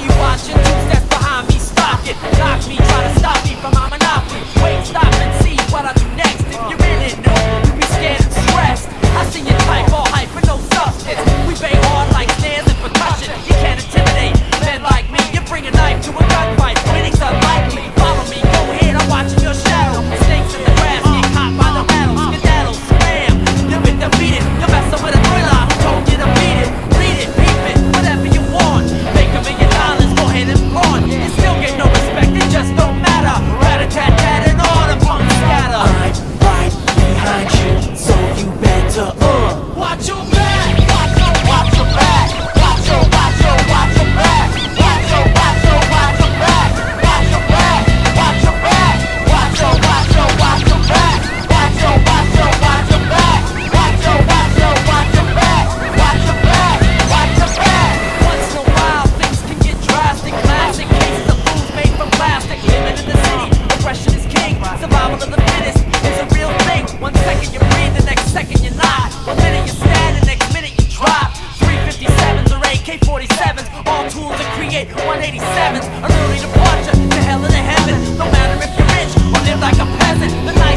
see you watching. two steps behind me, stop it. Lock me, try to stop me from I'm All tools to create 187s. An early departure to hell and to heaven. No matter if you're rich or live like a peasant.